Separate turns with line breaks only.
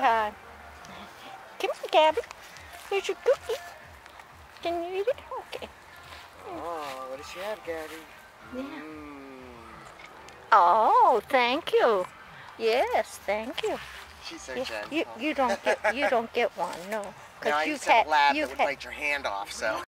time. Come here, Gabby. Here's your cookie. Can you eat it? Okay.
Oh, what does she have, Gabby?
Yeah.
Mm.
Oh, thank you. Yes, thank you.
She's so
You,
gentle.
you, you don't get you don't get one, no.
Because no,
you
used have a
had
lab
you
that would
had
bite your hand off, so.